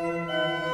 Música